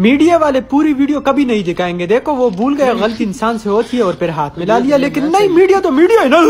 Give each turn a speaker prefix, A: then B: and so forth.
A: Media वाले पूरी video कभी नहीं दिखाएँगे। देखो वो भूल गए गलती इंसान से होती है और फिर हाथ मिला लिया लेकिन नहीं मीडिया तो मीडिया है ना।